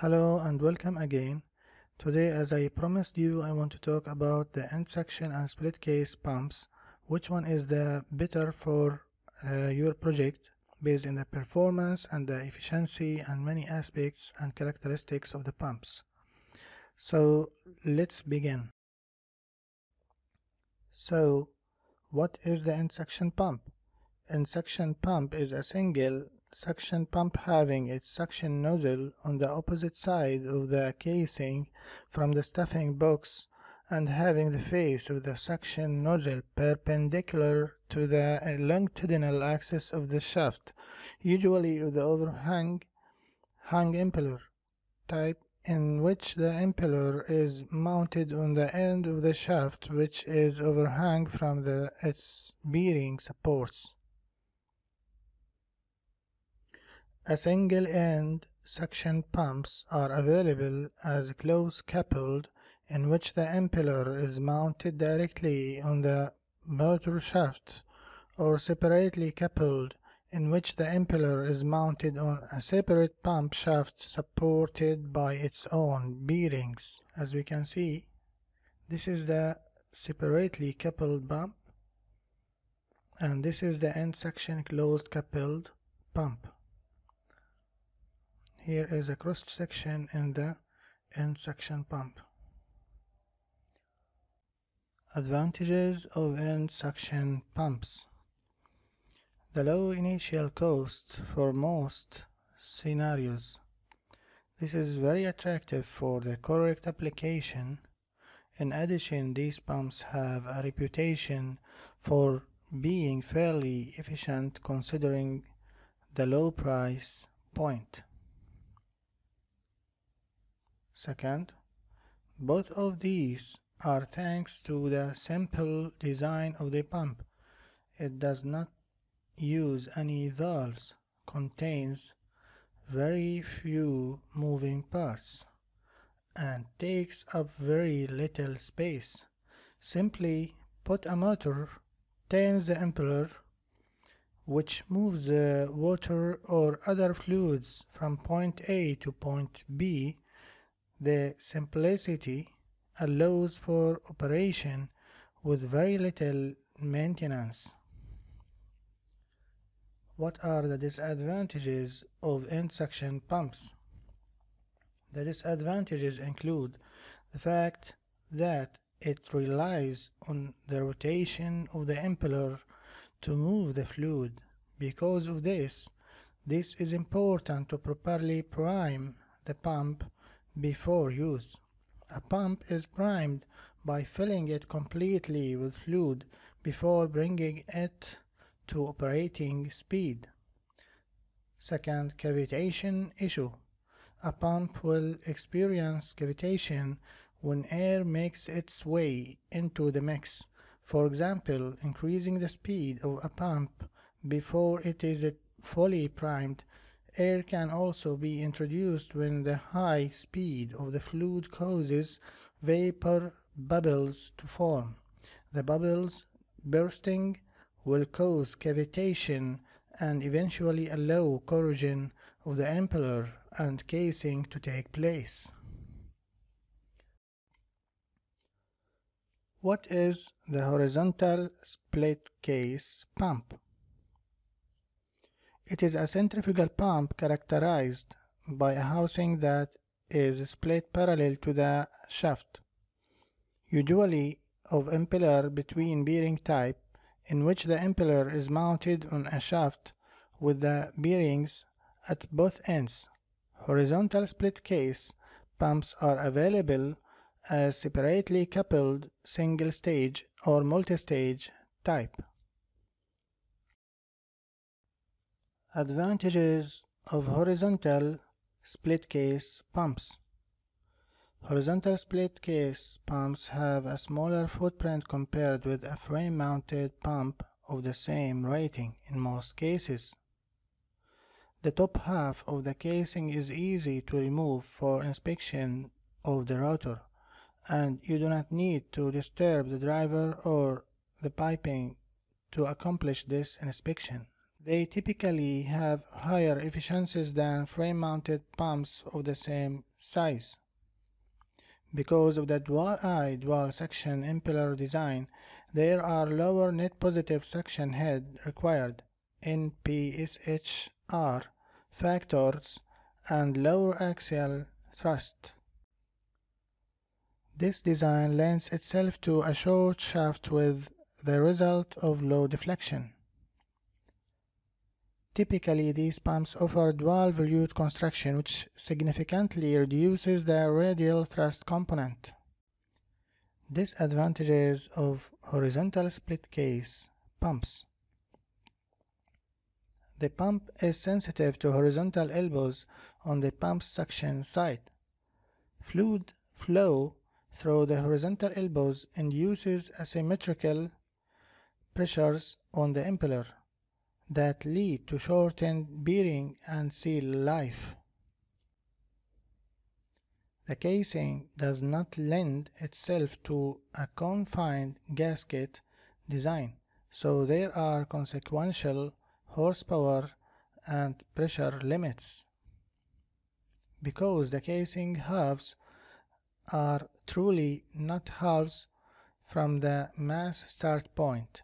Hello and welcome again. Today as I promised you I want to talk about the end suction and split case pumps. Which one is the better for uh, your project based on the performance and the efficiency and many aspects and characteristics of the pumps. So let's begin. So what is the end suction pump? End suction pump is a single suction pump having its suction nozzle on the opposite side of the casing from the stuffing box and having the face of the suction nozzle perpendicular to the longitudinal axis of the shaft, usually of the overhang hung impeller type in which the impeller is mounted on the end of the shaft which is overhang from the, its bearing supports. A single-end suction pumps are available as close-coupled in which the impeller is mounted directly on the motor shaft or separately coupled in which the impeller is mounted on a separate pump shaft supported by its own bearings. As we can see, this is the separately coupled pump and this is the end suction closed coupled pump. Here is a cross section in the end suction pump. Advantages of end suction pumps. The low initial cost for most scenarios. This is very attractive for the correct application. In addition, these pumps have a reputation for being fairly efficient considering the low price point. Second, both of these are thanks to the simple design of the pump. It does not use any valves, contains very few moving parts, and takes up very little space. Simply put a motor, turns the impeller, which moves the water or other fluids from point A to point B the simplicity allows for operation with very little maintenance. What are the disadvantages of end suction pumps? The disadvantages include the fact that it relies on the rotation of the impeller to move the fluid. Because of this, this is important to properly prime the pump before use. A pump is primed by filling it completely with fluid before bringing it to operating speed. Second, cavitation issue. A pump will experience cavitation when air makes its way into the mix. For example, increasing the speed of a pump before it is fully primed Air can also be introduced when the high speed of the fluid causes vapor bubbles to form. The bubbles bursting will cause cavitation and eventually allow corrosion of the impeller and casing to take place. What is the horizontal split case pump? It is a centrifugal pump characterized by a housing that is split parallel to the shaft, usually of impeller between bearing type, in which the impeller is mounted on a shaft with the bearings at both ends. Horizontal split case pumps are available as separately coupled single stage or multi-stage type. Advantages of horizontal split case pumps. Horizontal split case pumps have a smaller footprint compared with a frame mounted pump of the same rating in most cases. The top half of the casing is easy to remove for inspection of the rotor and you do not need to disturb the driver or the piping to accomplish this inspection. They typically have higher efficiencies than frame-mounted pumps of the same size. Because of the dual-eye dual-suction impeller design, there are lower net positive suction head required NPSHR factors and lower axial thrust. This design lends itself to a short shaft with the result of low deflection. Typically, these pumps offer dual volute construction which significantly reduces the radial thrust component. Disadvantages of horizontal split case pumps. The pump is sensitive to horizontal elbows on the pump suction side. Fluid flow through the horizontal elbows induces asymmetrical pressures on the impeller that lead to shortened bearing and seal life. The casing does not lend itself to a confined gasket design, so there are consequential horsepower and pressure limits. Because the casing halves are truly not halves from the mass start point,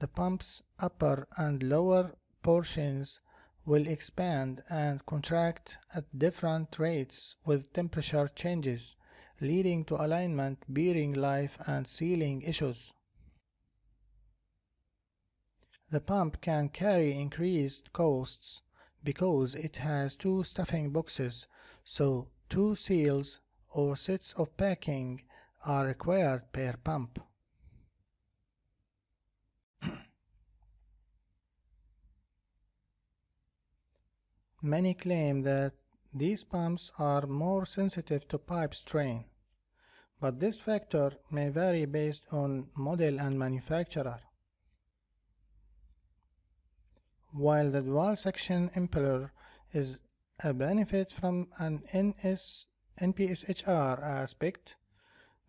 the pump's upper and lower portions will expand and contract at different rates with temperature changes, leading to alignment, bearing life, and sealing issues. The pump can carry increased costs because it has two stuffing boxes, so two seals or sets of packing are required per pump. Many claim that these pumps are more sensitive to pipe strain, but this factor may vary based on model and manufacturer. While the dual suction impeller is a benefit from an NS, NPSHR aspect,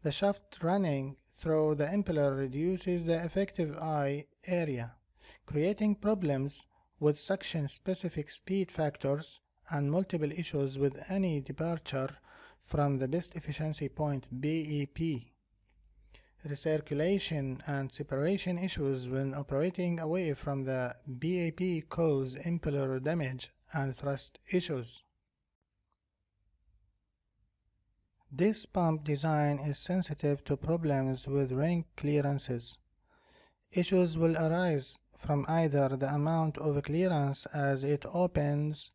the shaft running through the impeller reduces the effective eye area, creating problems with suction-specific speed factors and multiple issues with any departure from the best efficiency point BEP. Recirculation and separation issues when operating away from the BEP cause impeller damage and thrust issues. This pump design is sensitive to problems with ring clearances. Issues will arise from either the amount of clearance as it opens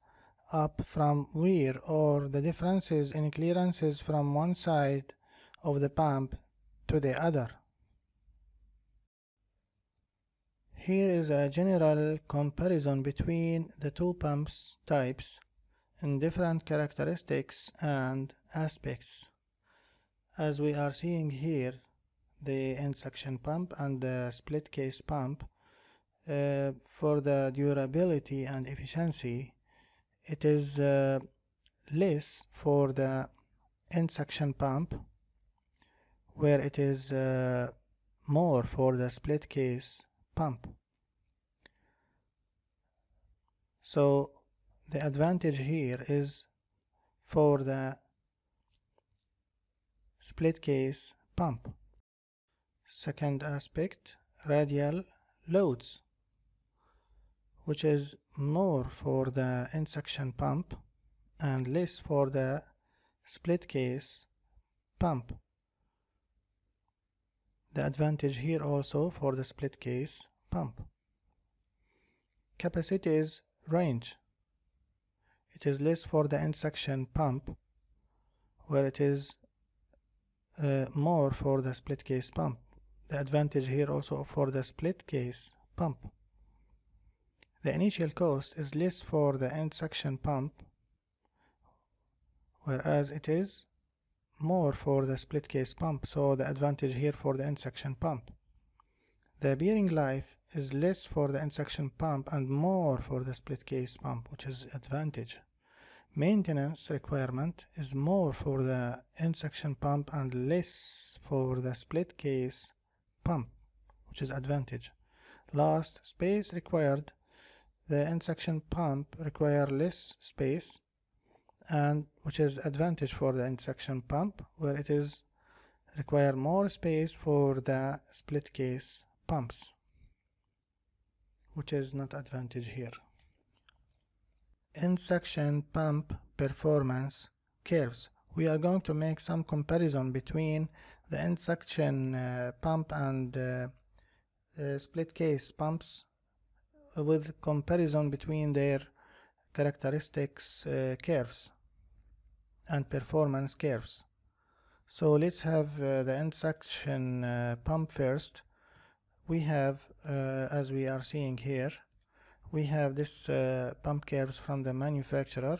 up from wear or the differences in clearances from one side of the pump to the other. Here is a general comparison between the two pumps types in different characteristics and aspects. As we are seeing here, the end suction pump and the split case pump for the durability and efficiency it is uh, less for the end suction pump where it is uh, more for the split case pump. So the advantage here is for the split case pump. Second aspect radial loads which is more for the end suction pump and less for the split case pump. The advantage here also for the split case pump. Capacities range. It is less for the end suction pump where it is uh, more for the split case pump. The advantage here also for the split case pump. The initial cost is less for the end suction pump, whereas it is more for the split case pump, so the advantage here for the end suction pump. The bearing life is less for the end suction pump and more for the split case pump, which is advantage. Maintenance requirement is more for the end suction pump and less for the split case pump, which is advantage. Last, space required the end suction pump require less space and which is advantage for the end suction pump where it is require more space for the split case pumps which is not advantage here. End suction pump performance curves. We are going to make some comparison between the end suction uh, pump and uh, uh, split case pumps with comparison between their characteristics uh, curves and performance curves. So let's have uh, the end suction uh, pump first. We have, as we are seeing here, we have this pump curves from the manufacturer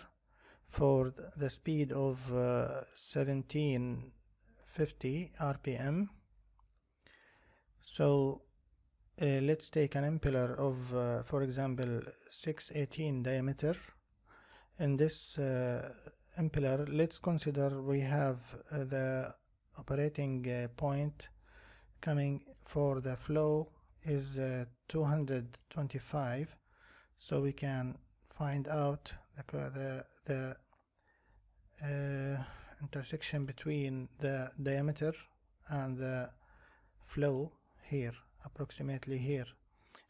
for the speed of 1750 RPM. So uh, let's take an impeller of uh, for example 618 diameter. In this uh, impeller let's consider we have uh, the operating uh, point coming for the flow is uh, 225 so we can find out the the, the intersection between the diameter and the flow here approximately here.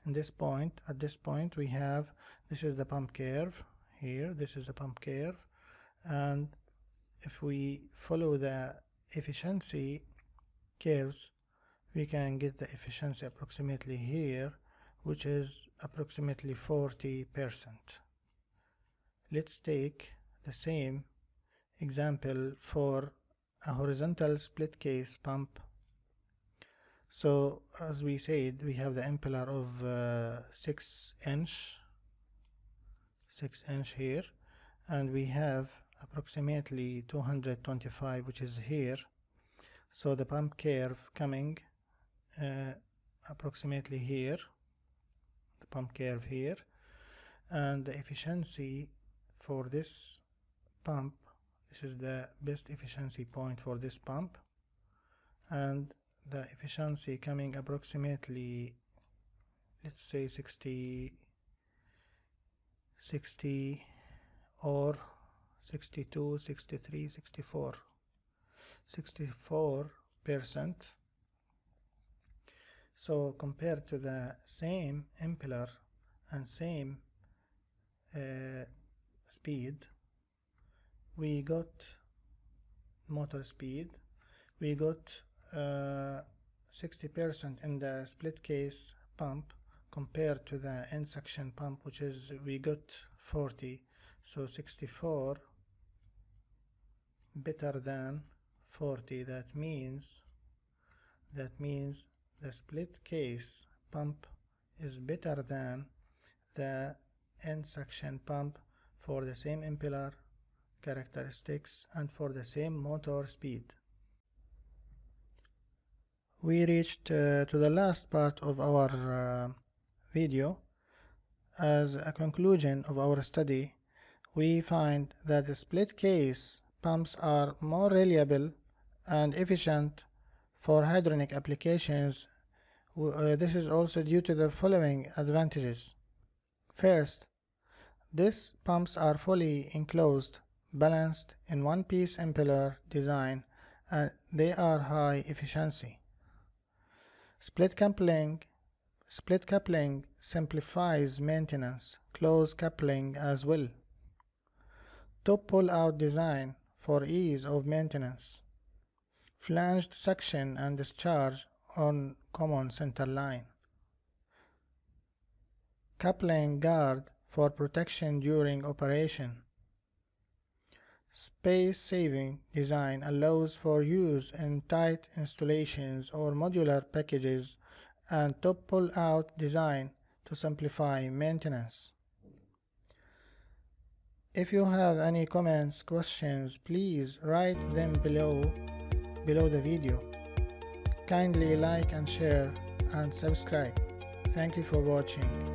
In this point at this point we have this is the pump curve here this is the pump curve. And if we follow the efficiency curves we can get the efficiency approximately here which is approximately 40 percent. Let's take the same example for a horizontal split case pump so as we said we have the impeller of uh, 6 inch 6 inch here and we have approximately 225 which is here. So the pump curve coming uh, approximately here the pump curve here and the efficiency for this pump this is the best efficiency point for this pump and the efficiency coming approximately let's say 60 60 or 62 63 64 64 percent. So compared to the same impeller and same uh, speed we got motor speed we got 60% uh, in the split case pump compared to the end suction pump which is we got 40 so 64 better than 40 that means that means the split case pump is better than the end suction pump for the same impeller characteristics and for the same motor speed we reached uh, to the last part of our uh, video. As a conclusion of our study, we find that the split case pumps are more reliable and efficient for hydronic applications. Uh, this is also due to the following advantages. First, these pumps are fully enclosed, balanced in one-piece impeller design, and they are high efficiency. Split coupling Split coupling simplifies maintenance, close coupling as well. Top pull-out design for ease of maintenance. Flanged suction and discharge on common center line. Coupling guard for protection during operation. Space-saving design allows for use in tight installations or modular packages and top pull-out design to simplify maintenance. If you have any comments, questions, please write them below, below the video. Kindly like and share and subscribe. Thank you for watching.